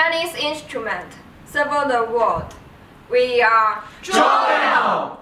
Chinese instrument, serve the world. We are Joel!